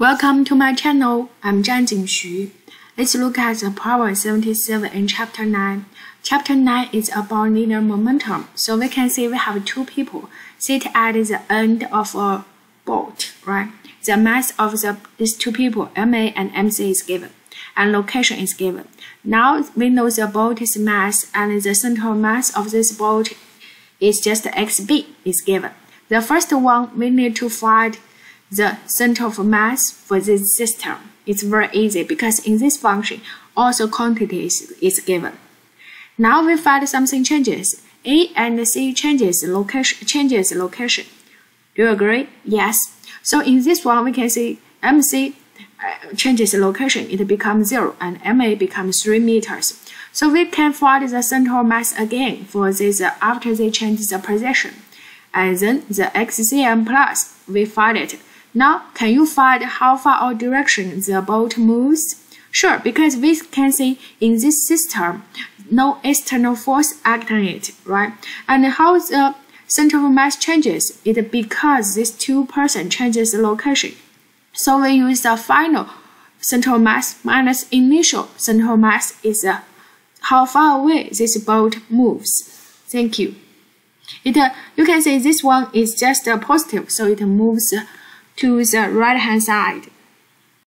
Welcome to my channel. I'm Zhangjin Xu. Let's look at the problem 77 in chapter 9. Chapter 9 is about linear momentum. So we can see we have two people sit at the end of a boat, right? The mass of the, these two people, MA and MC, is given, and location is given. Now we know the boat's mass and the central mass of this boat is just XB is given. The first one we need to find the center of mass for this system. It's very easy because in this function, also quantities is given. Now we find something changes. A and C changes location changes location. Do you agree? Yes. So in this one, we can see MC uh, changes location, it becomes zero, and MA becomes three meters. So we can find the central mass again for this uh, after they change the position. And then the XCM plus, we find it now, can you find how far or direction the boat moves? Sure, because we can see in this system, no external force acting on it, right? And how the center of mass changes? It because this two person changes the location. So we use the final central mass minus initial central mass is uh, how far away this boat moves. Thank you. It, uh, you can see this one is just a positive, so it moves to the right hand side.